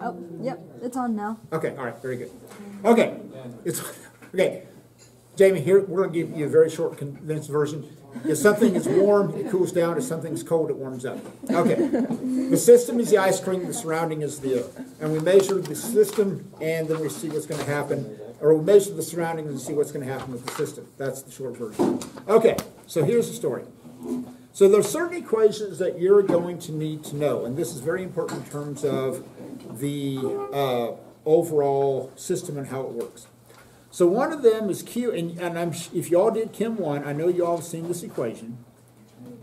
Oh, yep, it's on now. Okay, all right, very good. Okay, it's, okay. Jamie, here, we're gonna give you a very short condensed version. If something is warm, it cools down. If something's cold, it warms up. Okay. The system is the ice cream, the surrounding is the air. And we measure the system and then we see what's gonna happen. Or we measure the surroundings and see what's gonna happen with the system. That's the short version. Okay, so here's the story. So there are certain equations that you're going to need to know, and this is very important in terms of the uh, overall system and how it works. So one of them is Q, and, and I'm, if y'all did Chem 1, I know y'all have seen this equation.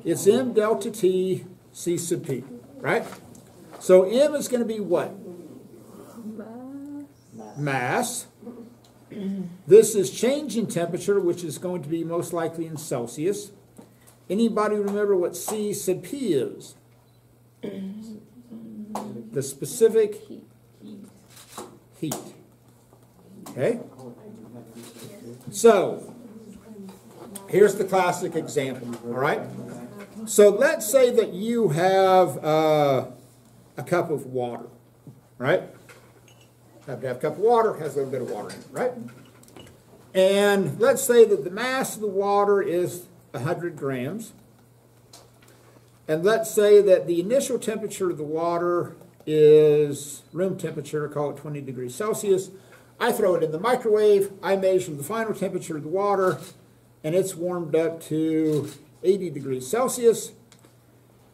It's M delta T C sub P, right? So M is going to be what? Mass. This is change in temperature, which is going to be most likely in Celsius. Anybody remember what C sub P is? The specific heat. Okay? So, here's the classic example, all right? So let's say that you have uh, a cup of water, right? Have to have a cup of water, has a little bit of water in it, right? And let's say that the mass of the water is 100 grams. And let's say that the initial temperature of the water is room temperature, call it 20 degrees Celsius. I throw it in the microwave, I measure the final temperature of the water, and it's warmed up to 80 degrees Celsius.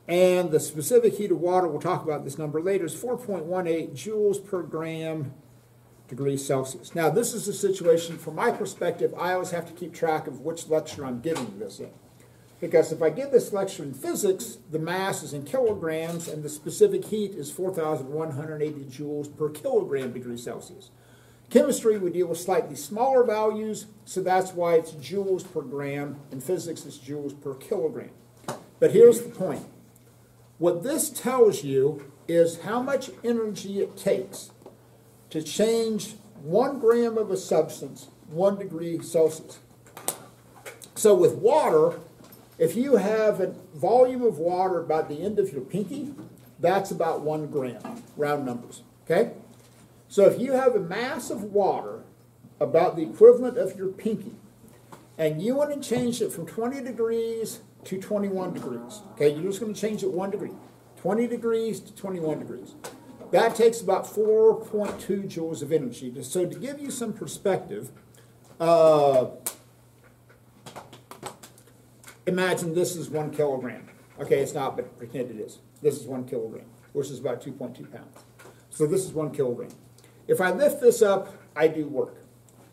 And the specific heat of water, we'll talk about this number later, is 4.18 joules per gram degrees Celsius. Now, this is a situation, from my perspective, I always have to keep track of which lecture I'm giving this in. Because if I give this lecture in physics, the mass is in kilograms and the specific heat is 4,180 joules per kilogram degree Celsius. Chemistry, we deal with slightly smaller values, so that's why it's joules per gram. In physics, it's joules per kilogram. But here's the point. What this tells you is how much energy it takes to change one gram of a substance one degree Celsius. So with water, if you have a volume of water about the end of your pinky, that's about one gram, round numbers, okay? So if you have a mass of water about the equivalent of your pinky, and you want to change it from 20 degrees to 21 degrees, okay, you're just going to change it one degree, 20 degrees to 21 degrees. That takes about 4.2 joules of energy. So to give you some perspective, uh, imagine this is one kilogram. Okay, it's not, but pretend it is. This is one kilogram, which is about 2.2 pounds. So this is one kilogram. If I lift this up, I do work.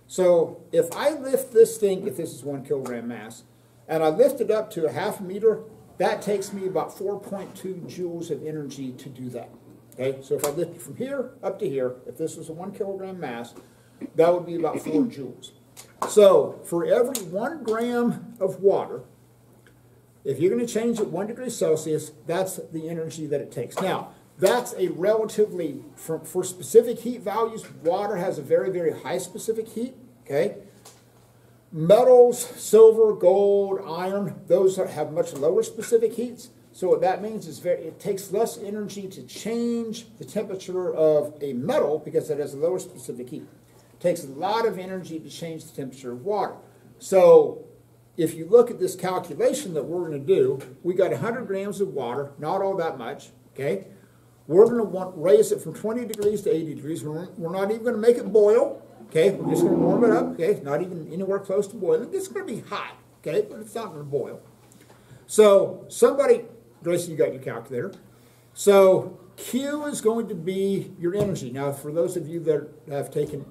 So if I lift this thing, if this is one kilogram mass, and I lift it up to a half a meter, that takes me about 4.2 joules of energy to do that. Okay, so if I lift it from here up to here, if this was a one kilogram mass, that would be about four joules. So for every one gram of water, if you're going to change it one degree Celsius, that's the energy that it takes. Now, that's a relatively, for, for specific heat values, water has a very, very high specific heat, okay? Metals, silver, gold, iron, those have much lower specific heats. So what that means is very, it takes less energy to change the temperature of a metal because it has a lower specific heat. It takes a lot of energy to change the temperature of water. So if you look at this calculation that we're going to do, we got 100 grams of water, not all that much, okay? We're going to want raise it from 20 degrees to 80 degrees. We're, we're not even going to make it boil. Okay, we're just going to warm it up. Okay, not even anywhere close to boiling. It's going to be hot. Okay, but it's not going to boil. So somebody, Gracie, you got your calculator. So Q is going to be your energy. Now, for those of you that have taken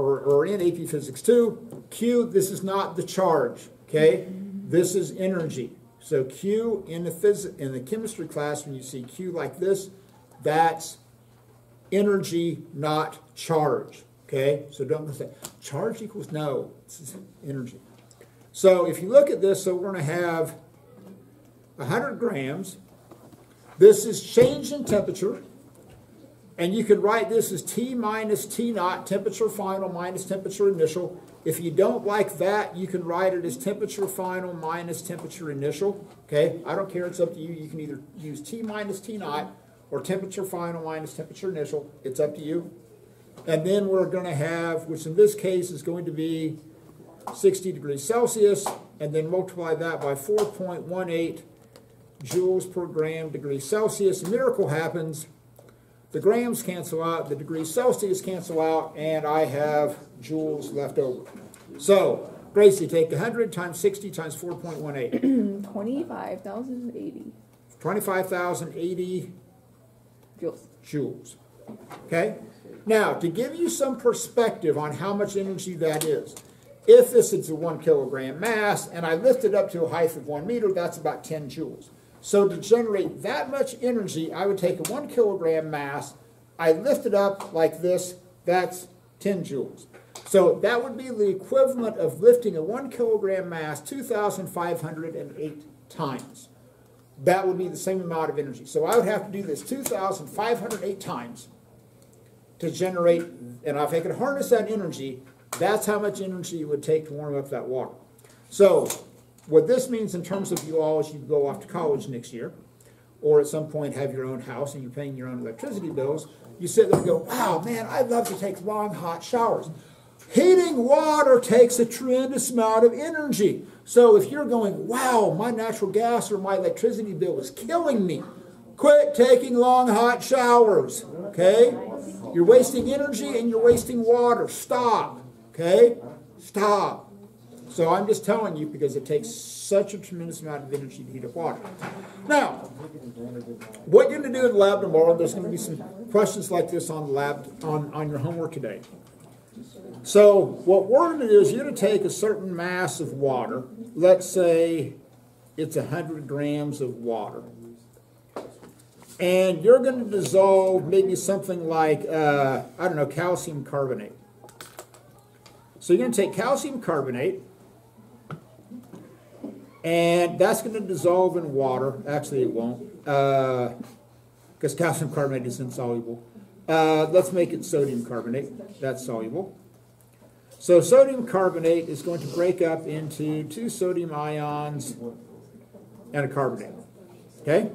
or, or in AP Physics 2, Q, this is not the charge. Okay, this is energy. So Q in the phys in the chemistry class, when you see Q like this, that's energy, not charge. Okay, so don't say charge equals no. This is energy. So if you look at this, so we're going to have 100 grams. This is change in temperature. And you could write this as T minus T naught, temperature final minus temperature initial. If you don't like that, you can write it as temperature final minus temperature initial. Okay, I don't care, it's up to you. You can either use T minus T naught or temperature final minus temperature initial, it's up to you. And then we're gonna have, which in this case is going to be sixty degrees Celsius, and then multiply that by four point one eight joules per gram degree Celsius. Miracle happens. The grams cancel out, the degrees Celsius cancel out, and I have joules left over. So, Gracie, take 100 times 60 times 4.18. 25,080 25,080 joules. joules. Okay? Now, to give you some perspective on how much energy that is, if this is a one kilogram mass and I lift it up to a height of one meter, that's about 10 joules. So to generate that much energy, I would take a one kilogram mass, I lift it up like this, that's 10 joules. So that would be the equivalent of lifting a one kilogram mass 2,508 times. That would be the same amount of energy. So I would have to do this 2,508 times to generate, and if I could harness that energy, that's how much energy it would take to warm up that water. So what this means in terms of you all is you go off to college next year, or at some point have your own house and you're paying your own electricity bills, you sit there and go, wow, man, I'd love to take long, hot showers. Heating water takes a tremendous amount of energy. So if you're going, wow, my natural gas or my electricity bill is killing me, quit taking long, hot showers. Okay? You're wasting energy and you're wasting water. Stop. Okay? Stop. So I'm just telling you because it takes such a tremendous amount of energy to heat up water. Now, what you're going to do in the lab tomorrow, there's going to be some questions like this on lab on, on your homework today. So what we're going to do is you're going to take a certain mass of water. Let's say it's 100 grams of water. And you're going to dissolve maybe something like, uh, I don't know, calcium carbonate. So you're going to take calcium carbonate, and that's going to dissolve in water. Actually, it won't, because uh, calcium carbonate is insoluble. Uh, let's make it sodium carbonate. That's soluble. So sodium carbonate is going to break up into two sodium ions and a carbonate. Okay?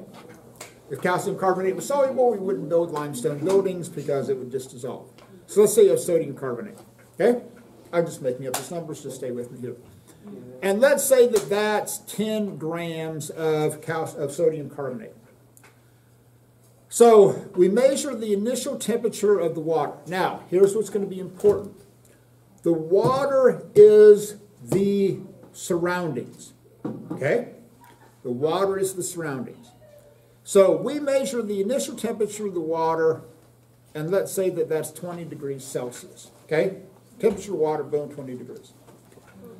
If calcium carbonate was soluble, we wouldn't build limestone buildings because it would just dissolve. So let's say you have sodium carbonate. Okay? I'm just making up this numbers, just stay with me here. And let's say that that's 10 grams of, of sodium carbonate. So we measure the initial temperature of the water. Now, here's what's going to be important. The water is the surroundings. Okay? The water is the surroundings. So we measure the initial temperature of the water, and let's say that that's 20 degrees Celsius. Okay? Temperature of water, boom, 20 degrees.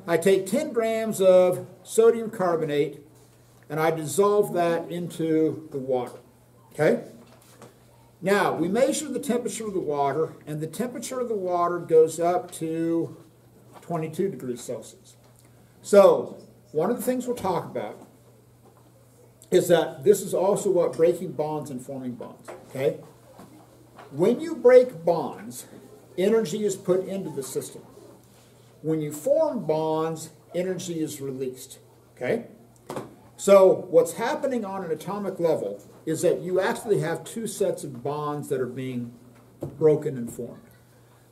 I take 10 grams of sodium carbonate and I dissolve that into the water. Okay? Now, we measure the temperature of the water, and the temperature of the water goes up to 22 degrees Celsius. So, one of the things we'll talk about is that this is also what breaking bonds and forming bonds. Okay? When you break bonds, energy is put into the system. When you form bonds, energy is released. Okay? So, what's happening on an atomic level is that you actually have two sets of bonds that are being broken and formed.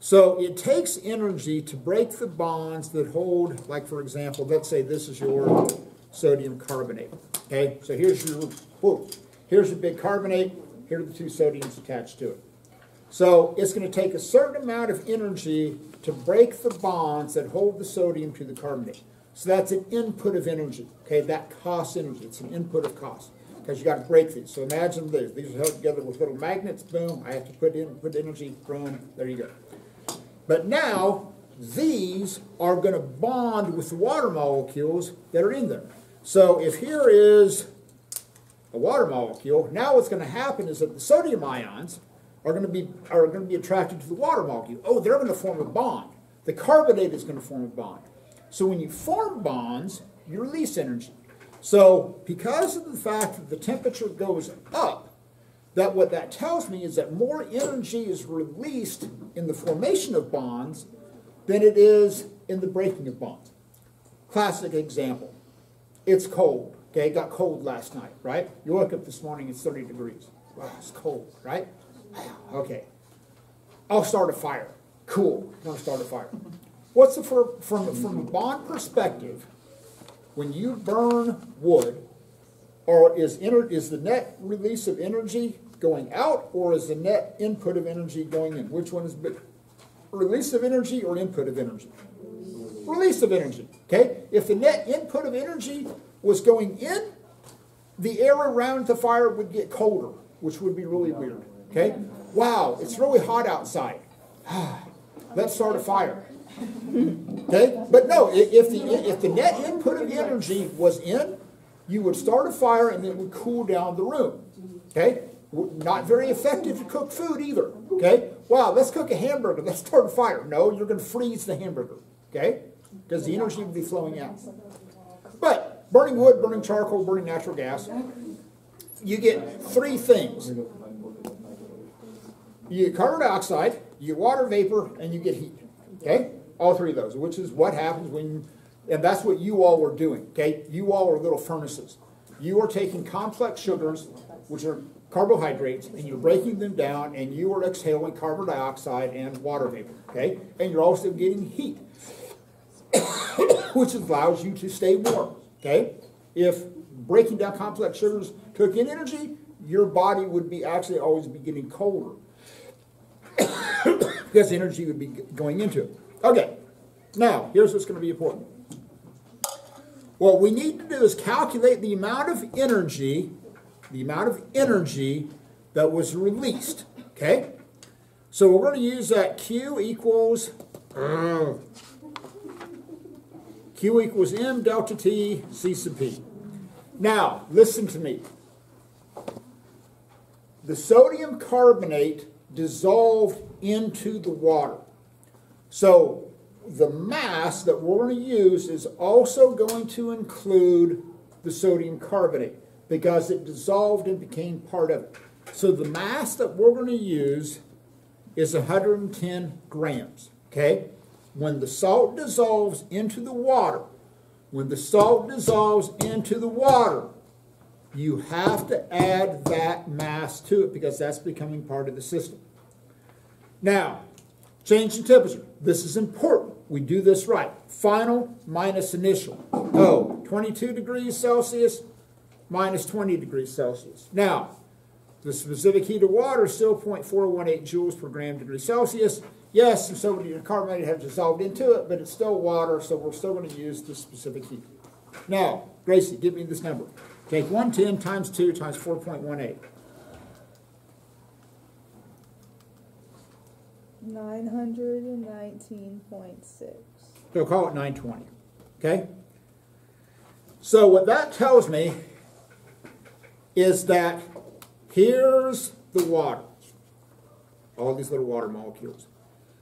So, it takes energy to break the bonds that hold, like for example, let's say this is your sodium carbonate. Okay? So, here's your, whoa, here's your big carbonate, here are the two sodiums attached to it. So, it's going to take a certain amount of energy to break the bonds that hold the sodium to the carbonate. So that's an input of energy. Okay, that costs energy. It's an input of cost because you got to break these. So imagine this: these are held together with little magnets. Boom! I have to put in put energy. Boom! There you go. But now these are going to bond with the water molecules that are in there. So if here is a water molecule, now what's going to happen is that the sodium ions are going to be are going to be attracted to the water molecule. Oh, they're going to form a bond. The carbonate is going to form a bond. So when you form bonds, you release energy. So because of the fact that the temperature goes up, that what that tells me is that more energy is released in the formation of bonds than it is in the breaking of bonds. Classic example. It's cold. Okay, it got cold last night, right? You woke up this morning, it's 30 degrees. Wow, it's cold, right? Okay. I'll start a fire. Cool. I'll start a fire. What's the for, from from a bond perspective? When you burn wood, or is ener- is the net release of energy going out, or is the net input of energy going in? Which one is big? Release of energy or input of energy? Release of energy. Okay. If the net input of energy was going in, the air around the fire would get colder, which would be really weird. Okay? Wow, it's really hot outside. Let's start a fire. Okay? But no, if the if the net input of energy was in, you would start a fire and it would cool down the room. Okay? Not very effective to cook food either. Okay? Wow, let's cook a hamburger. Let's start a fire. No, you're going to freeze the hamburger. Okay? Because the energy would be flowing out. But burning wood, burning charcoal, burning natural gas, you get three things. You get carbon dioxide, you get water vapor, and you get heat. Okay? All three of those, which is what happens when, and that's what you all were doing. Okay? You all are little furnaces. You are taking complex sugars, which are carbohydrates, and you're breaking them down, and you are exhaling carbon dioxide and water vapor. Okay? And you're also getting heat which allows you to stay warm. Okay? If breaking down complex sugars took in energy, your body would be actually always be getting colder because energy would be going into it. Okay, now here's what's going to be important. What we need to do is calculate the amount of energy, the amount of energy that was released. Okay, so we're going to use that Q equals. uh, Q equals M delta T C sub P. Now, listen to me. The sodium carbonate dissolved into the water. So, the mass that we're going to use is also going to include the sodium carbonate because it dissolved and became part of it. So, the mass that we're going to use is 110 grams. Okay? When the salt dissolves into the water, when the salt dissolves into the water, you have to add that mass to it because that's becoming part of the system. Now, change in temperature. This is important. We do this right. Final minus initial. Oh, 22 degrees Celsius minus 20 degrees Celsius. Now, the specific heat of water is still 0.418 joules per gram degree Celsius. Yes, the sodium carbonate has dissolved into it, but it's still water, so we're still going to use the specific heat. Now, Gracie, give me this number. Take 110 times 2 times 4.18. Nine hundred and nineteen point six. So call it 920. Okay? So what that tells me is that here's the water. All these little water molecules.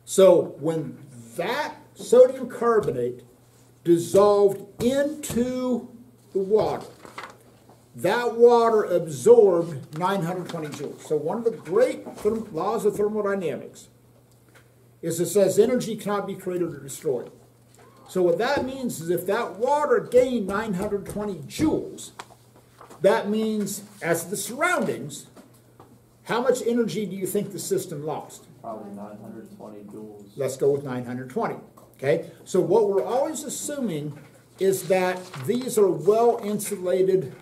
So when that sodium carbonate dissolved into the water, that water absorbed 920 joules. So one of the great therm- laws of thermodynamics is it says energy cannot be created or destroyed. So what that means is if that water gained 920 joules, that means as the surroundings, how much energy do you think the system lost? Probably nine hundred and twenty joules. Let's go with 920. Okay? So what we're always assuming is that these are well insulated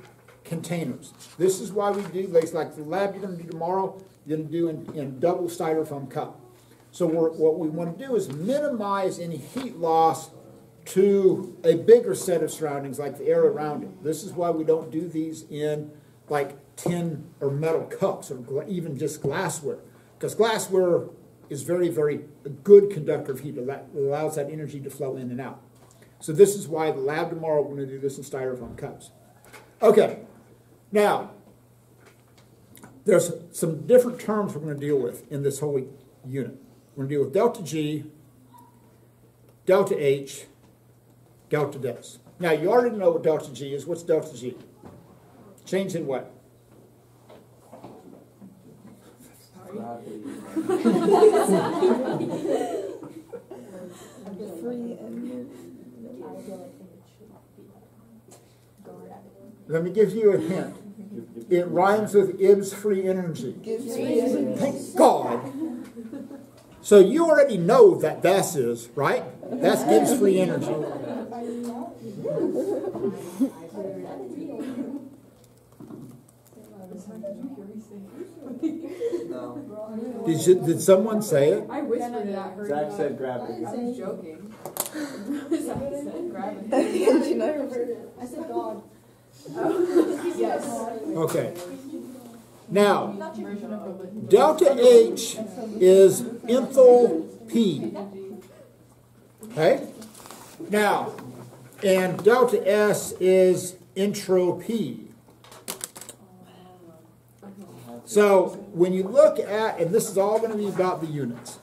containers. This is why we do these, like the lab you're going to do tomorrow, you're going to do in, in double styrofoam cup. So what we want to do is minimize any heat loss to a bigger set of surroundings, like the air around it. This is why we don't do these in like tin or metal cups or even just glassware. Because glassware is very, very a good conductor of heat. It allow- allows that energy to flow in and out. So this is why the lab tomorrow, we're going to do this in styrofoam cups. Okay, now, there's some different terms we're going to deal with in this whole unit. We're going to deal with delta G, delta H, delta S. Now, you already know what delta G is. What's delta G? Change in what? Gravity. Free and Let me give you a hint. It rhymes with Gibbs free energy. Thank God. So you already know that das is, right? That's Gibbs free energy. No. Did, you, did someone say it? I whispered it at her. Zach said gravity. I was joking. Zach said gravity. I said God. Okay. Now, delta H is enthalpy. Okay? Now, and delta S is entropy. So when you look at, and this is all going to be about the units.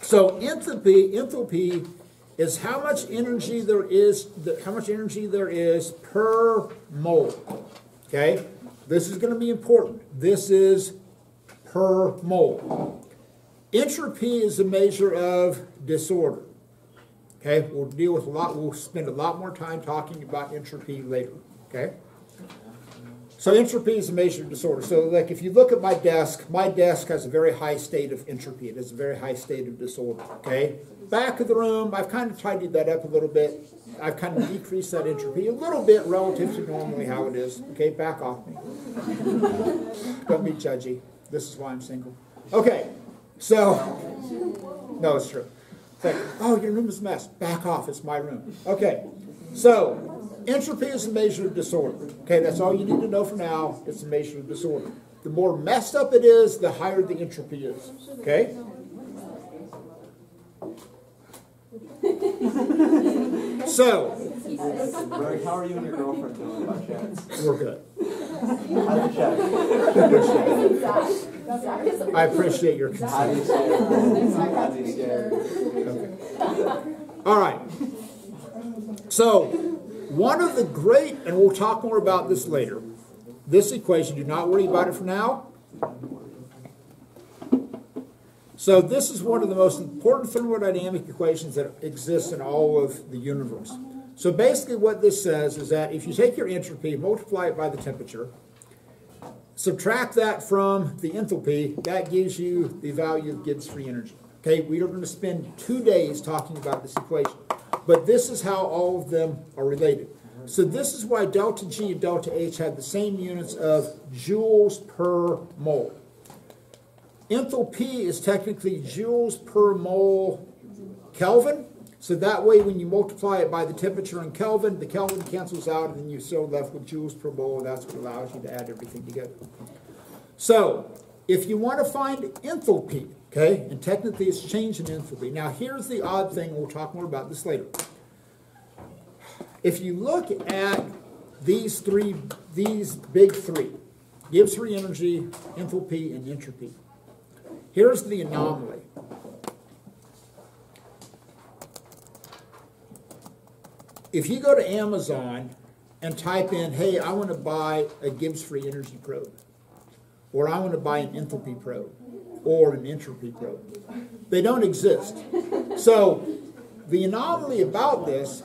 So enthalpy, enthalpy is how much energy there is, how much energy there is per mole. Okay, this is going to be important. This is per mole. Entropy is a measure of disorder. Okay, we'll deal with a lot. We'll spend a lot more time talking about entropy later. Okay. So entropy is a major disorder. So like if you look at my desk, my desk has a very high state of entropy. It has a very high state of disorder. Okay? Back of the room, I've kind of tidied that up a little bit. I've kind of decreased that entropy a little bit relative to normally how it is. Okay, back off me. Don't be judgy. This is why I'm single. Okay, so no, it's true. It's like, oh, your room is a mess. Back off. It's my room. Okay, so entropy is a measure of disorder. Okay, that's all you need to know for now. It's a measure of disorder. The more messed up it is, the higher the entropy is. Okay? So, Greg, how are you and your girlfriend doing chance? we're good. How do you check? I appreciate your How do consent. you say? How do you say? All right. So, one of the great, and we'll talk more about this later, this equation, do not worry about it for now. So, this is one of the most important thermodynamic equations that exists in all of the universe. So, basically, what this says is that if you take your entropy, multiply it by the temperature, subtract that from the enthalpy, that gives you the value of Gibbs free energy. Okay, we are going to spend two days talking about this equation, but this is how all of them are related. So this is why delta G and delta H have the same units of joules per mole. Enthalpy is technically joules per mole Kelvin. So that way, when you multiply it by the temperature in Kelvin, the Kelvin cancels out, and then you're still left with joules per mole. and That's what allows you to add everything together. So, if you want to find enthalpy, okay, and technically it's change in enthalpy. Now, here's the odd thing, we'll talk more about this later. If you look at these three, these big three, Gibbs free energy, enthalpy, and entropy, here's the anomaly. If you go to Amazon and type in, hey, I want to buy a Gibbs free energy probe, or I want to buy an enthalpy probe, or an entropy probe, they don't exist. So the anomaly about this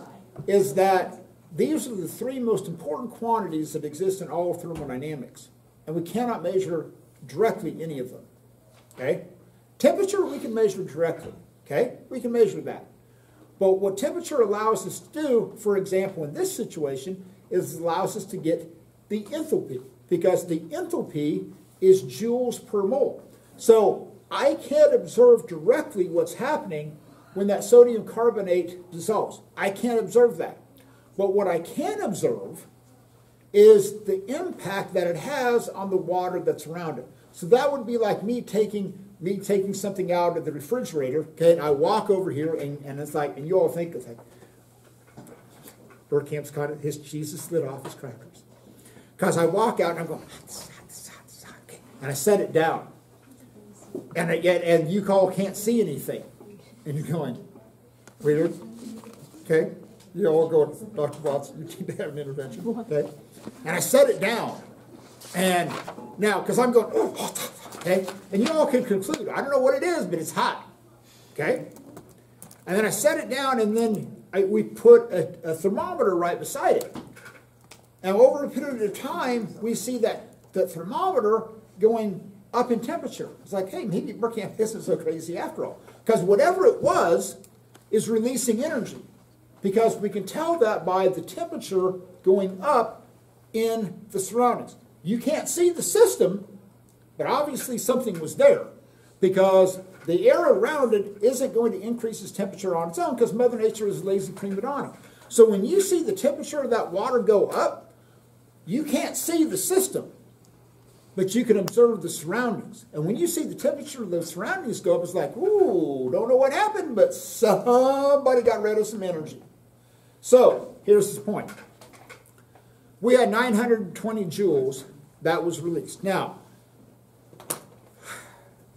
is that these are the three most important quantities that exist in all thermodynamics, and we cannot measure directly any of them. Okay? Temperature we can measure directly. Okay? We can measure that. But what temperature allows us to do, for example, in this situation, is allows us to get the enthalpy because the enthalpy is joules per mole. So I can't observe directly what's happening when that sodium carbonate dissolves. I can't observe that. But what I can observe is the impact that it has on the water that's around it. So that would be like me taking me taking something out of the refrigerator, okay, and I walk over here and, and it's like, and you all think it's like, Bergkamp's caught it, his cheese is slid off his crackers. Because I walk out and I'm going, okay, and I set it down. And, I, and, and you all can't see anything. And you're going, weird, okay? You all go, Dr. Watson, you need to have an intervention, okay? And I set it down. And now, because I'm going, oh, okay? And you all can conclude, I don't know what it is, but it's hot, okay? And then I set it down, and then I, we put a, a thermometer right beside it. And over a period of time, we see that the thermometer going up in temperature. It's like, hey, maybe Bergkamp isn't so crazy after all. Because whatever it was is releasing energy. Because we can tell that by the temperature going up in the surroundings. You can't see the system, but obviously something was there. Because the air around it isn't going to increase its temperature on its own because Mother Nature is lazy prima donna. So when you see the temperature of that water go up, you can't see the system, but you can observe the surroundings. And when you see the temperature of the surroundings go up, it's like, ooh, don't know what happened, but somebody got rid of some energy. So here's the point. We had 920 joules that was released. Now,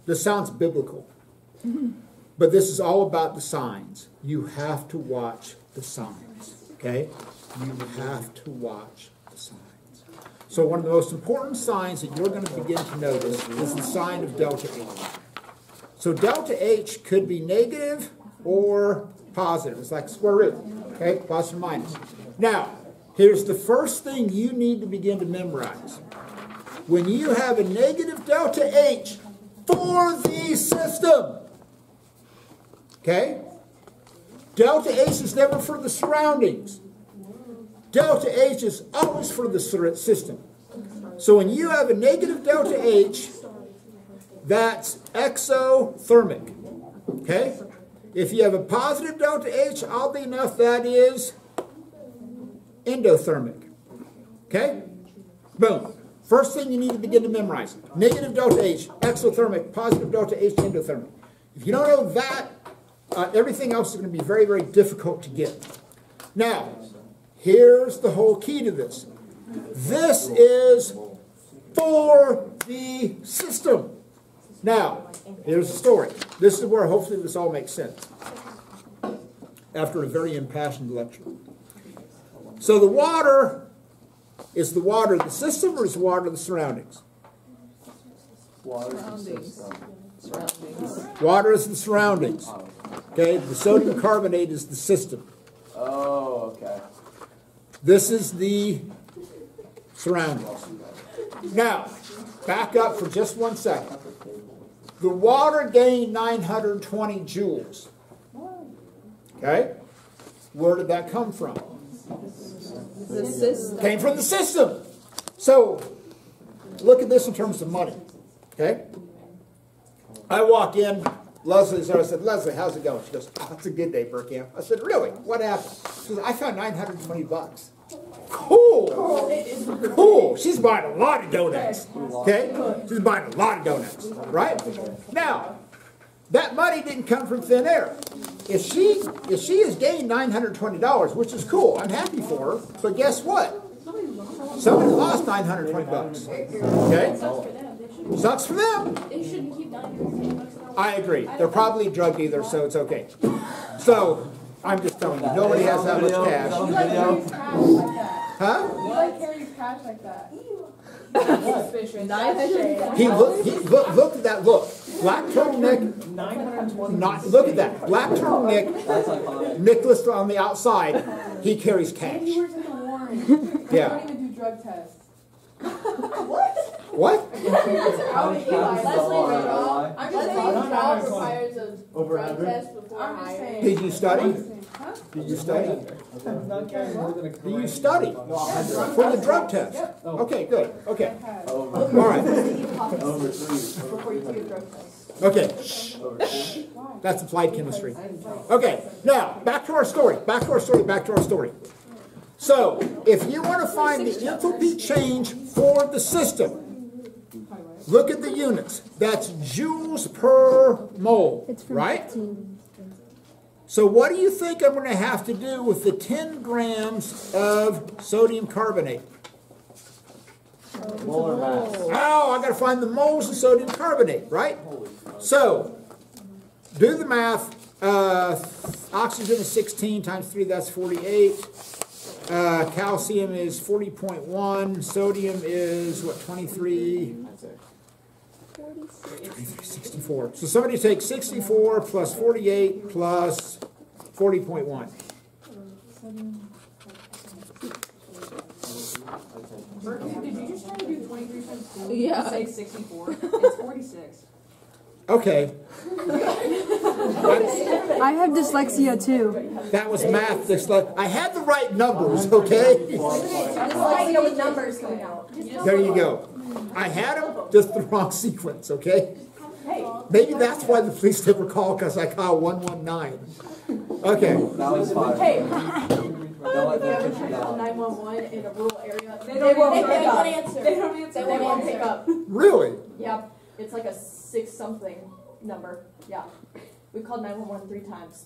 this sounds biblical, but this is all about the signs. You have to watch the signs, okay? You have to watch. So one of the most important signs that you're going to begin to notice is the sign of delta H. So delta H could be negative or positive. It's like square root, okay? Plus or minus. Now, here's the first thing you need to begin to memorize. When you have a negative delta H for the system, okay? Delta H is never for the surroundings. Delta H is always for the system. So when you have a negative delta H, that's exothermic. Okay? If you have a positive delta H, oddly enough, that is endothermic. Okay? Boom. First thing you need to begin to memorize. Negative delta H, exothermic, positive delta H, endothermic. If you don't know that, uh, everything else is going to be very, very difficult to get. Now, here's the whole key to this. This is for the system. Now, here's the story. This is where hopefully this all makes sense. After a very impassioned lecture. So the water is the water of the system or is the water of the surroundings? Water Surroundings. Surroundings. Water is the surroundings. Okay, the sodium carbonate is the system. Oh, okay. This is the surroundings. Now, back up for just one second. The water gained 920 joules. Okay? Where did that come from? The system. Came from the system. So, look at this in terms of money. Okay? I walk in, Leslie's there. I said, Leslie, how's it going? She goes, oh, it's a good day, Bergkamp. I said, really? What happened? She goes, I found 920 bucks. Cool. Cool. She's buying a lot of donuts. Okay? She's buying a lot of donuts. Right? Now, that money didn't come from thin air. If she if she has gained nine hundred twenty dollars, which is cool, I'm happy for her. But guess what? Somebody lost nine hundred twenty bucks. Okay, sucks for them. They shouldn't keep. I agree. They're probably drug dealers, so it's okay. So I'm just telling you, nobody has that much cash, Video. Carry cash like that. huh? You like carry cash like that. Nine hundred. He look. He look. Look at that look. Black turtleneck. Not look at that. Black turtleneck. That's iconic. Nicholas on the outside. He carries cash. He works in the Warren. Yeah. Don't even do drug tests. What? How many pounds is the law? Lie? I'm just Leslie, saying. job requires a Over drug hundred? test before I'm just hiring. saying. Did you study? Huh? Did you study? Not carrying more than a Do you study for the drug test? Okay, good. Okay, all right. over three. Before you take a drug test. Okay, Over that's applied chemistry. Okay, now back to our story. Back to our story. Back to our story. So, if you want to find the enthalpy change for the system, look at the units. That's joules per mole, It's right? 15. So, what do you think I'm going to have to do with the 10 grams of sodium carbonate? Molar mass. Oh, I got to find the moles of sodium carbonate, right? So, do the math. Uh, oxygen is 16 times 3, that's 48. Uh, calcium is 40.1. Sodium is, what, 23? 23, 64. So somebody take 64 plus 48 plus 40.1. Yeah. Say sixty-four. It's forty-six. Okay, I have dyslexia too. that was math. dysle- I had the right numbers, okay? Dyslexia with numbers coming out. There you go. I had them, just the wrong sequence, okay? Maybe that's why the police never called, because I called 119. Okay, That was fine. Hey, Don't let them put you down. nine one one in a rural area. They They don't won't answer. pick They up. won't answer. They don't answer. They won't pick up. really? Yep, it's like a six something number, yeah. We called nine one one three times.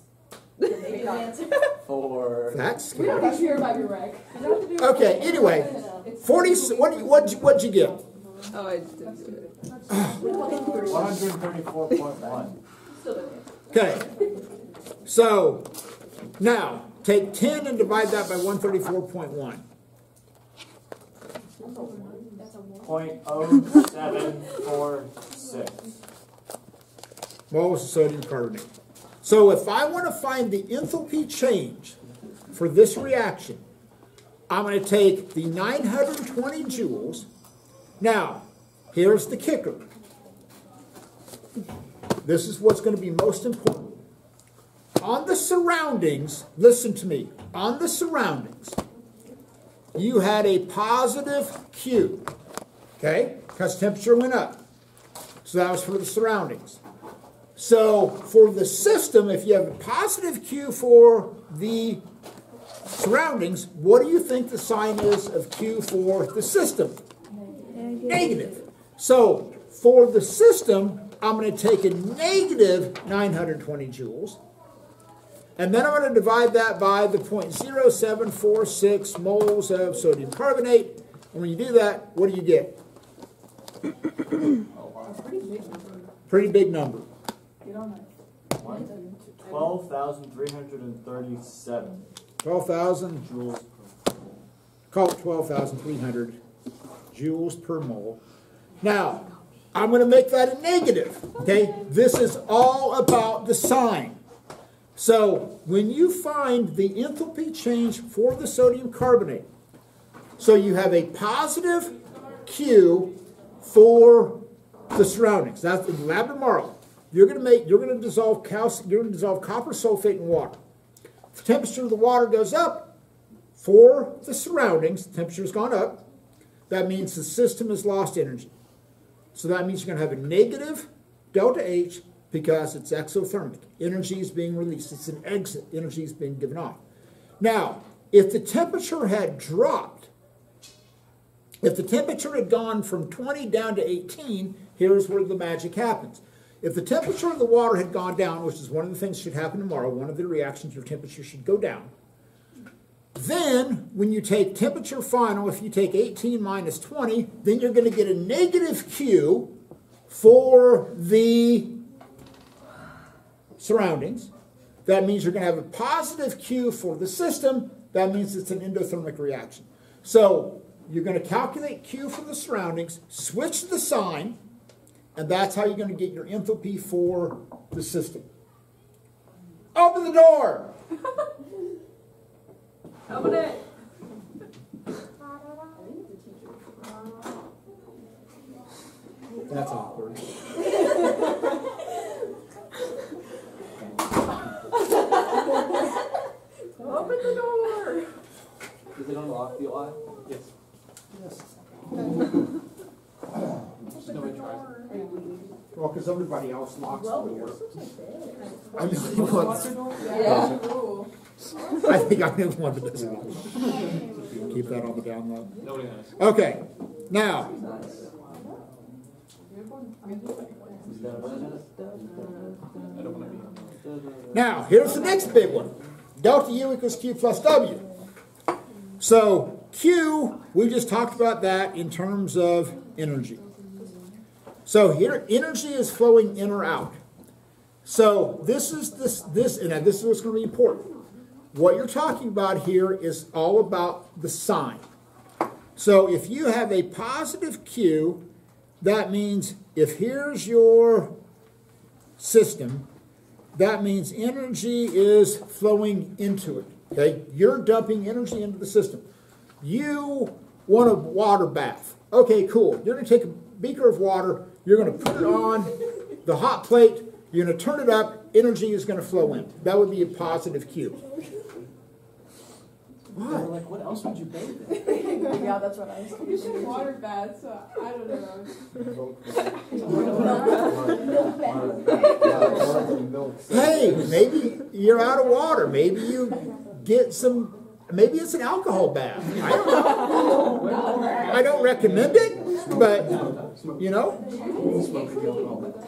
They pick don't up. answer. Four. That's We don't scary. even hear about your wreck. Okay, anyway, 40, what, what, what'd you get? Oh, I didn't do it. One hundred thirty-four point one. Still don't answer. Okay, so now take 10 and divide that by 134.1. Point oh seven four six. moles of sodium carbonate. So if I want to find the enthalpy change for this reaction, I'm going to take the 920 joules. Now, here's the kicker. This is what's going to be most important. On the surroundings, listen to me, on the surroundings, you had a positive Q, okay? Because temperature went up. So that was for the surroundings. So for the system, if you have a positive Q for the surroundings, what do you think the sign is of Q for the system? Negative. So for the system, I'm going to take a negative 920 joules, and then I'm going to divide that by the 0.0746 moles of sodium carbonate. And when you do that, what do you get? Pretty big number. Get on that. Twelve thousand three hundred and thirty-seven 12,000 joules. per mole. call it 12,300 joules per mole. Now, I'm going to make that a negative, okay? This is all about the sign. So, when you find the enthalpy change for the sodium carbonate, so you have a positive Q for the surroundings. That's in lab tomorrow. You're going to make, you're going to dissolve calcium, you're going to dissolve copper sulfate in water. The temperature of the water goes up, for the surroundings, the temperature's gone up. That means the system has lost energy. So that means you're going to have a negative delta H because it's exothermic. Energy is being released. It's an exit. Energy is being given off. Now, if the temperature had dropped, if the temperature had gone from 20 down to 18, here's where the magic happens. If the temperature of the water had gone down, which is one of the things that should happen tomorrow, one of the reactions, your temperature should go down. Then, when you take temperature final, if you take 18 minus 20, then you're going to get a negative Q for the surroundings. That means you're going to have a positive Q for the system. That means it's an endothermic reaction. So, you're going to calculate Q for the surroundings, switch the sign, and that's how you're going to get your enthalpy for the system. Open the door! Open it. That's awkward. Open the door. Is it unlocked, the eye? Yes. Nobody tries. Well, because everybody else locks the door. I'm the only one. Yeah. Ooh. I think I'm the only one that doesn't. Keep that on the down low. Nobody has. Okay, now, Nice. I don't wanna be. now, here's the next big one. Delta U equals Q plus W. So Q, we just talked about that in terms of energy. So here, energy is flowing in or out. So this is this this and this is what's going to be important. What you're talking about here is all about the sign. So if you have a positive Q, that means if here's your system, that means energy is flowing into it. Okay? You're dumping energy into the system. You want a water bath. Okay, cool. You're gonna take a beaker of water, you're gonna put it on the hot plate, you're gonna turn it up, energy is gonna flow in. That would be a positive cue. They're like, what else would you bathe in? Yeah, that's what I was You should thinking. water bath, so I don't know. Hey, maybe you're out of water. Maybe you get some, maybe it's an alcohol bath. I don't know. I don't recommend it, but, you know?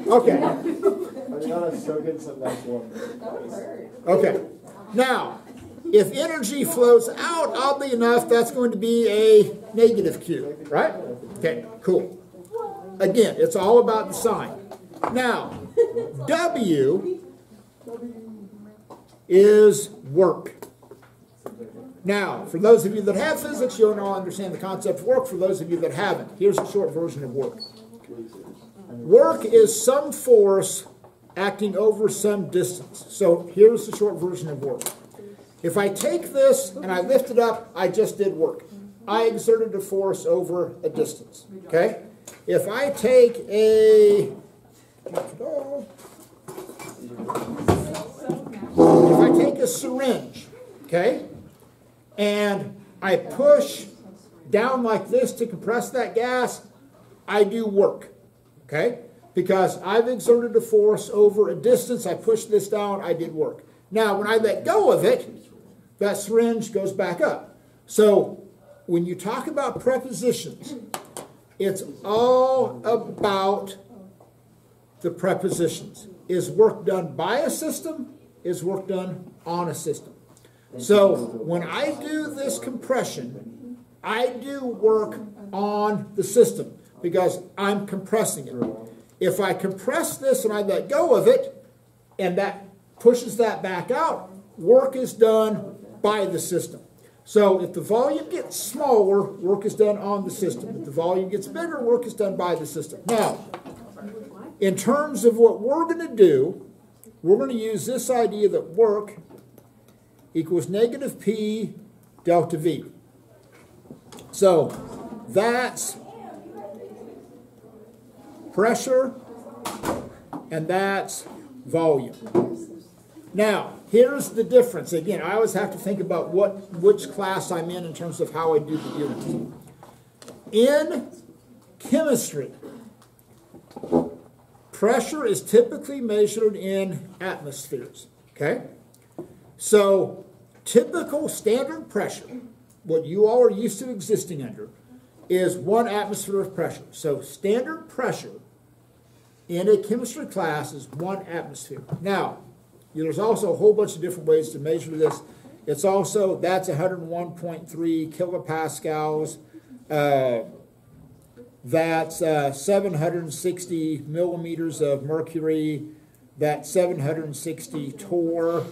Okay. I mean, honest, so get some nice water. Okay. Now, if energy flows out, oddly enough, that's going to be a negative Q, right? Okay, cool. Again, it's all about the sign. Now, W is work. Now, for those of you that have physics, you'll now understand the concept of work. For those of you that haven't, here's a short version of work. Work is some force acting over some distance. So here's the short version of work. If I take this and I lift it up, I just did work. I exerted a force over a distance. Okay? If I take a if I take a syringe, okay, and I push down like this to compress that gas, I do work, okay? Because I've exerted a force over a distance, I push this down, I did work. Now, when I let go of it, that syringe goes back up. So, when you talk about prepositions, it's all about the prepositions. Is work done by a system? Is work done on a system? So when I do this compression, I do work on the system because I'm compressing it. If I compress this and I let go of it, and that pushes that back out, work is done by the system. So if the volume gets smaller, work is done on the system. If the volume gets bigger, work is done by the system. Now, in terms of what we're going to do, we're going to use this idea that work equals negative P delta V. So that's pressure and that's volume. Now, here's the difference. Again, I always have to think about what which class I'm in in terms of how I do the units. In chemistry, pressure is typically measured in atmospheres. Okay? So, typical standard pressure, what you all are used to existing under, is one atmosphere of pressure. So, standard pressure in a chemistry class is one atmosphere. Now, there's also a whole bunch of different ways to measure this. It's also, that's 101.3 kilopascals. Uh, that's uh, 760 millimeters of mercury. That's 760 torr.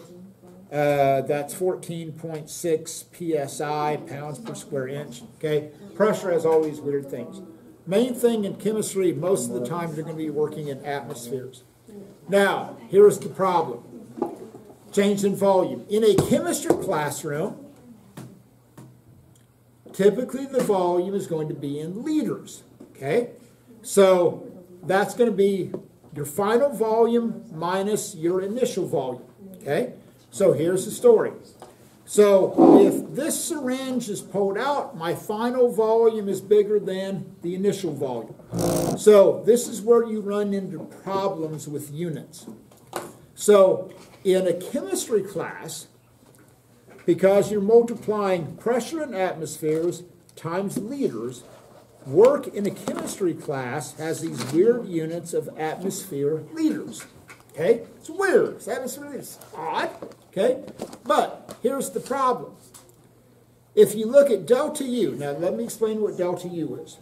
Uh, that's 14.6 psi, pounds per square inch. Okay, pressure has all these weird things. Main thing in chemistry, most of the time you're going to be working in atmospheres. Now, here's the problem change in volume. In a chemistry classroom, typically the volume is going to be in liters. Okay? So that's going to be your final volume minus your initial volume. Okay? So here's the story. So if this syringe is pulled out, my final volume is bigger than the initial volume. So this is where you run into problems with units. So in a chemistry class, because you're multiplying pressure in atmospheres times liters, work in a chemistry class has these weird units of atmosphere liters. Okay? It's weird. It's atmosphere liters. Odd. Okay? But here's the problem. If you look at delta U, now let me explain what delta U is.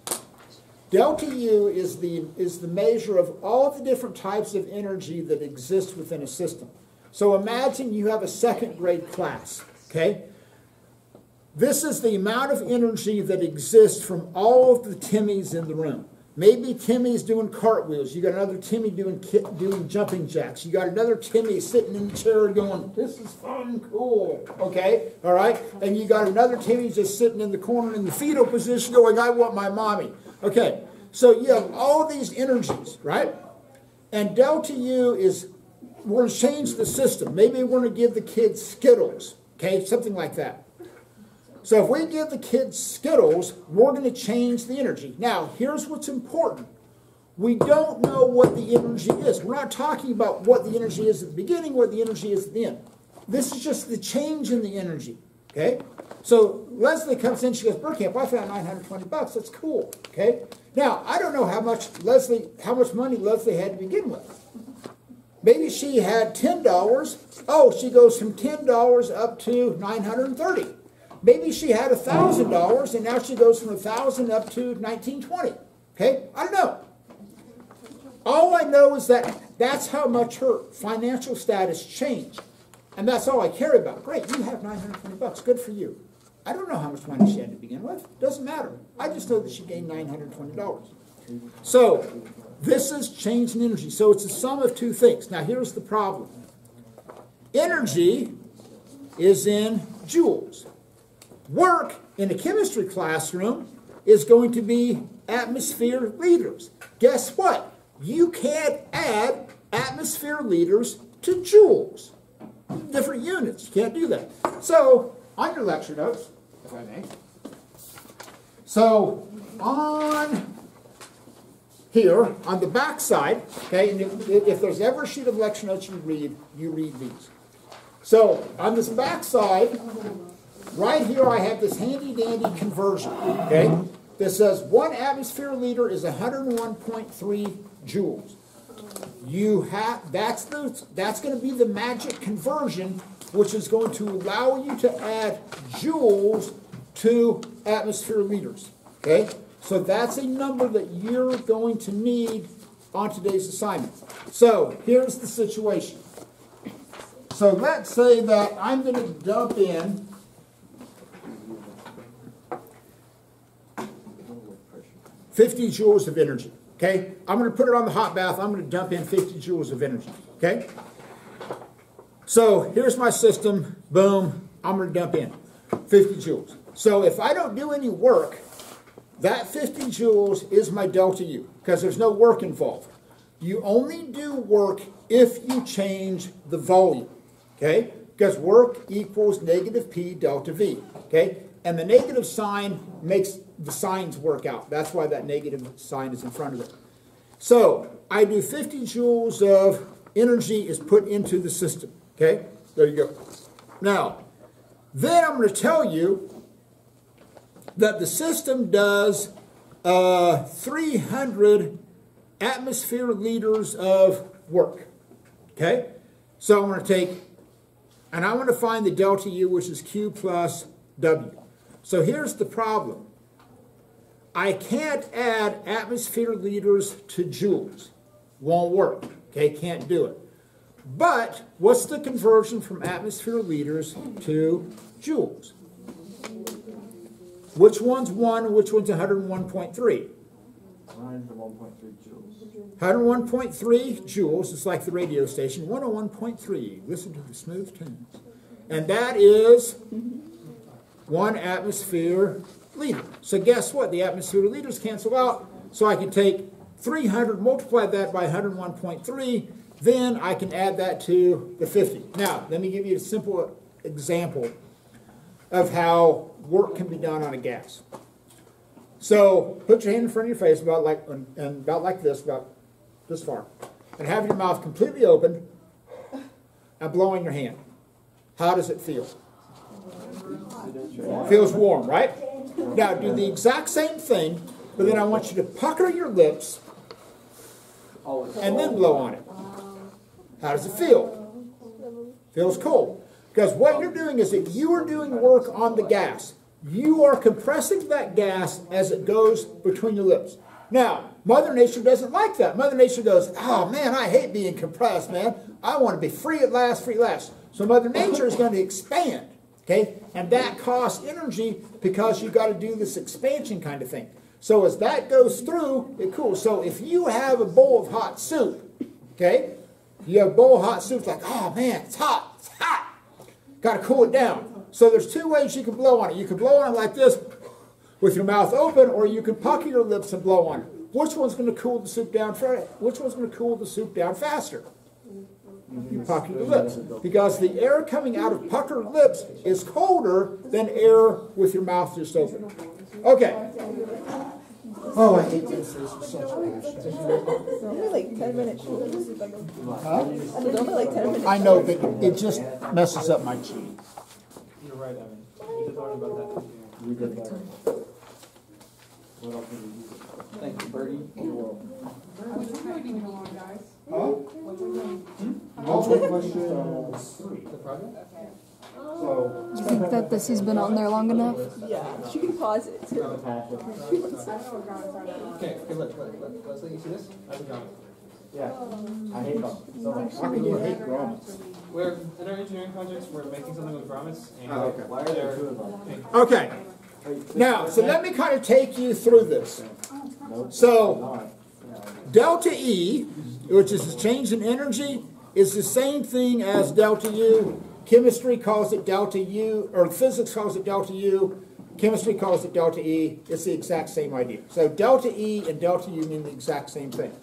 Delta U is the, is the measure of all the different types of energy that exist within a system. So imagine you have a second grade class, okay? This is the amount of energy that exists from all of the Timmies in the room. Maybe Timmy's doing cartwheels. You got another Timmy doing doing jumping jacks. You got another Timmy sitting in the chair going, "This is fun, cool." Okay, all right. And you got another Timmy just sitting in the corner in the fetal position, going, "I want my mommy." Okay, so you have all these energies, right? And delta U is we're going to change the system. Maybe we're going to give the kids Skittles, okay, something like that. So if we give the kids Skittles, we're going to change the energy. Now, here's what's important. We don't know what the energy is. We're not talking about what the energy is at the beginning, what the energy is at the end. This is just the change in the energy. Okay? So Leslie comes in, she goes, Bergkamp, I found 920 bucks. That's cool. Okay? Now, I don't know how much Leslie, how much money Leslie had to begin with. Maybe she had $10. Oh, she goes from $10 up to 930. Maybe she had $1,000 and now she goes from 1000 up to 1920. Okay? I don't know. All I know is that that's how much her financial status changed. And that's all I care about. Great, you have 920 bucks. Good for you. I don't know how much money she had to begin with. Doesn't matter. I just know that she gained $920. So, this is change in energy. So, it's a sum of two things. Now, here's the problem energy is in joules. Work in a chemistry classroom is going to be atmosphere liters. Guess what? You can't add atmosphere liters to joules. Different units. You can't do that. So, on your lecture notes, if I may. So, on here, on the back side, okay, and if, if there's ever a sheet of lecture notes you read, you read these. So, on this back side, Right here, I have this handy dandy conversion. Okay, this says one atmosphere liter is 101.3 joules. You have that's the that's going to be the magic conversion, which is going to allow you to add joules to atmosphere liters. Okay, so that's a number that you're going to need on today's assignment. So here's the situation. So let's say that I'm going to dump in 50 joules of energy. Okay? I'm going to put it on the hot bath. I'm going to dump in 50 joules of energy. Okay? So here's my system. Boom. I'm going to dump in 50 joules. So if I don't do any work, that 50 joules is my delta U because there's no work involved. You only do work if you change the volume. Okay? Because work equals negative P delta V. Okay? And the negative sign makes the signs work out. That's why that negative sign is in front of it. So I do 50 joules of energy is put into the system. Okay, there you go. Now, then I'm going to tell you that the system does uh, 300 atmosphere liters of work. Okay, so I'm going to take, and I want to find the delta U, which is Q plus W. So here's the problem. I can't add atmosphere liters to joules. Won't work. Okay, can't do it. But what's the conversion from atmosphere liters to joules? Which one's 1 and which one's 101.3? Mine's the one point three joules. 101.3 joules, it's like the radio station, 101.3. Listen to the smooth tunes. And that is one atmosphere liter. So guess what? The atmosphere liters cancel out. So I can take 300, multiply that by 101.3, then I can add that to the 50. Now, let me give you a simple example of how work can be done on a gas. So put your hand in front of your face about like and about like this, about this far, and have your mouth completely open and blow in your hand. How does it feel? Feels warm, right? Now do the exact same thing, but then I want you to pucker your lips and then blow on it. How does it feel? Feels cold. Because what you're doing is that you are doing work on the gas. You are compressing that gas as it goes between your lips. Now, Mother Nature doesn't like that. Mother Nature goes, oh man, I hate being compressed, man. I want to be free at last, free at last. So Mother Nature is going to expand. Okay? And that costs energy because you've got to do this expansion kind of thing. So as that goes through, it cools. So if you have a bowl of hot soup, okay, you have a bowl of hot soup, like, oh man, it's hot, it's hot. Got to cool it down. So there's two ways you can blow on it. You can blow on it like this, with your mouth open, or you can pucker your lips and blow on it. Which one's going to cool the soup down? Which one's going to cool the soup down faster? You pucker your lips because the air coming out of puckered lips is colder than air with your mouth just open. Okay. Oh, I hate this. This is such bullshit. It's only like 10 minutes short. Huh? It's only like 10 minutes I know, but it just messes up my cheese. You're right, Evan. We did learn about that. We did that. What else did we use it for? Thank you, Bertie. Multiple questions. The project? So, You think that this has been on there long enough? Yeah, she can pause it too. Okay, okay, look, look, look, Leslie, you see this? I have a grommet. yeah, I hate them. How can you hate grommets? We're, in our engineering projects, we're making something with grommets and. Oh, okay. Why are there two of them? Okay. Now, so let me kind of take you through this. So, delta E, which is a change in energy, is the same thing as delta U. Chemistry calls it delta U, or physics calls it delta U. Chemistry calls it delta E. It's the exact same idea. So delta E and delta U mean the exact same thing.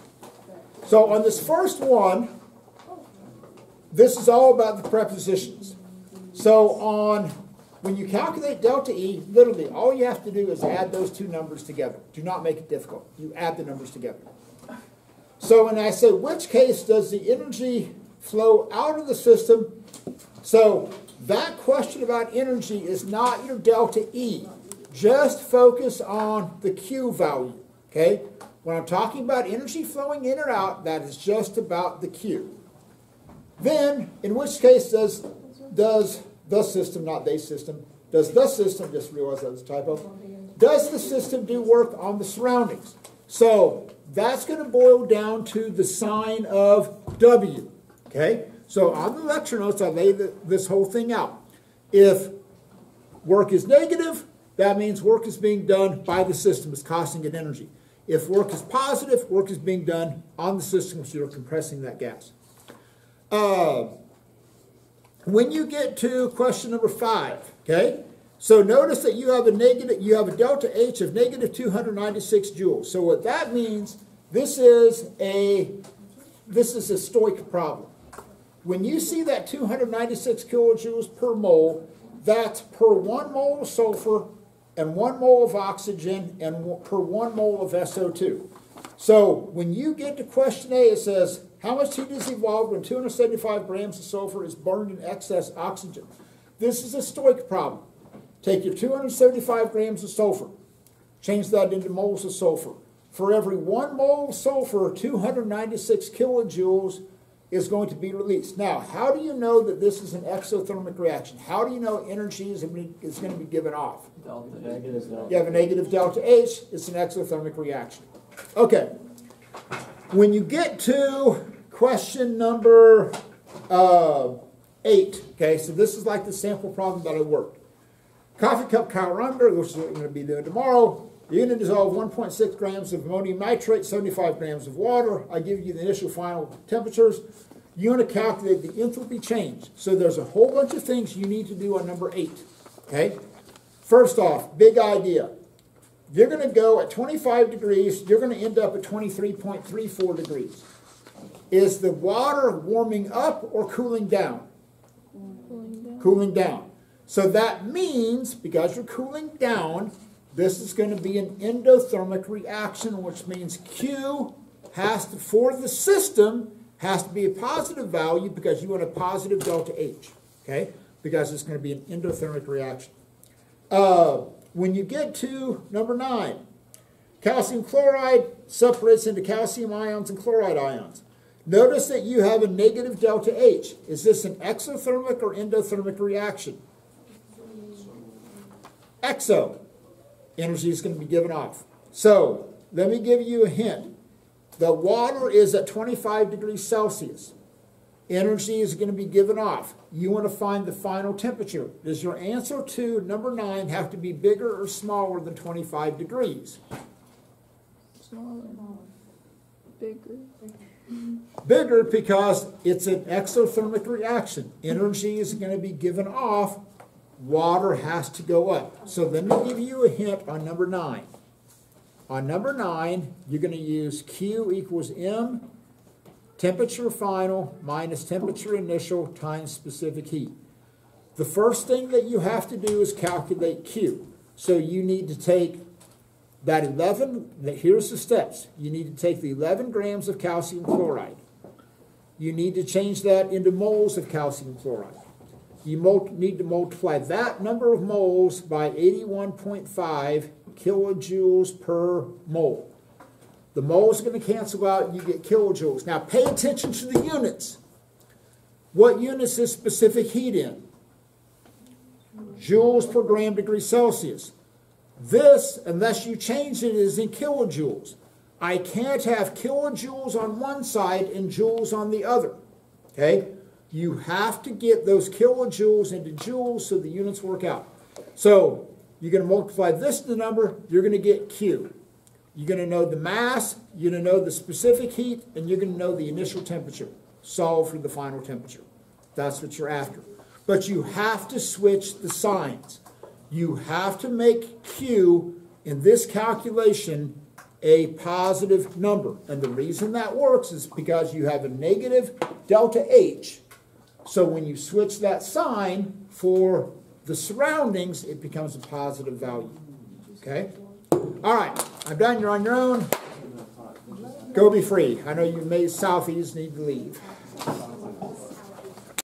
So on this first one, this is all about the prepositions. So on when you calculate delta E, literally all you have to do is add those two numbers together. Do not make it difficult. You add the numbers together. So when I say which case does the energy flow out of the system, so that question about energy is not your delta E. Just focus on the Q value. Okay? When I'm talking about energy flowing in or out, that is just about the Q. Then, in which case does does the system, not they system, does the system, just realize that was a typo, does the system do work on the surroundings? So that's going to boil down to the sign of W. Okay? So on the lecture notes, I lay the, this whole thing out. If work is negative, that means work is being done by the system, it's costing it energy. If work is positive, work is being done on the system, so you're compressing that gas. Uh, when you get to question number five, okay, so notice that you have a negative, you have a delta H of negative 296 joules. So what that means, this is a, this is a stoich problem. When you see that 296 kilojoules per mole, that's per one mole of sulfur and one mole of oxygen and per one mole of SO2. So when you get to question A, it says, how much heat is evolved when 275 grams of sulfur is burned in excess oxygen? This is a stoich problem. Take your 275 grams of sulfur, change that into moles of sulfur. For every one mole of sulfur, 296 kilojoules is going to be released. Now, how do you know that this is an exothermic reaction? How do you know energy is, is going to be given off? Negative delta. You have a negative delta H, it's an exothermic reaction. Okay. When you get to question number uh, eight, okay, so this is like the sample problem that I worked. Coffee cup calorimeter, which is what we're going to be doing tomorrow. You're going to dissolve 1.6 grams of ammonium nitrate, 75 grams of water. I give you the initial final temperatures. You're going to calculate the enthalpy change. So there's a whole bunch of things you need to do on number eight. Okay? First off, big idea. You're going to go at 25 degrees, you're going to end up at 23.34 degrees. Is the water warming up or cooling down? Cooling down. So that means, because you're cooling down, this is going to be an endothermic reaction, which means Q has to, for the system, has to be a positive value because you want a positive delta H, okay? Because it's going to be an endothermic reaction. Uh, when you get to number nine, calcium chloride separates into calcium ions and chloride ions. Notice that you have a negative delta H. Is this an exothermic or endothermic reaction? Exo. Energy is going to be given off. So, let me give you a hint. The water is at 25 degrees Celsius. Energy is going to be given off. You want to find the final temperature. Does your answer to number nine have to be bigger or smaller than 25 degrees? Smaller. Bigger. Bigger because it's an exothermic reaction. Energy is going to be given off. Water has to go up. So let me give you a hint on number nine. On number nine, you're going to use Q equals M, temperature final minus temperature initial times specific heat. The first thing that you have to do is calculate Q. So you need to take that 11, here's the steps. You need to take the 11 grams of calcium chloride. You need to change that into moles of calcium chloride. You need to multiply that number of moles by 81.5 kilojoules per mole. The moles are going to cancel out you get kilojoules. Now pay attention to the units. What units is specific heat in? Joules per gram degree Celsius. This, unless you change it, is in kilojoules. I can't have kilojoules on one side and joules on the other. Okay? You have to get those kilojoules into joules so the units work out. So you're going to multiply this to the number, you're going to get Q. You're going to know the mass, you're going to know the specific heat, and you're going to know the initial temperature. Solve for the final temperature. That's what you're after. But you have to switch the signs. You have to make Q in this calculation a positive number. And the reason that works is because you have a negative delta H. So when you switch that sign for the surroundings, it becomes a positive value. Okay? All right, I'm done. You're on your own. Go be free. I know you may Southies need to leave.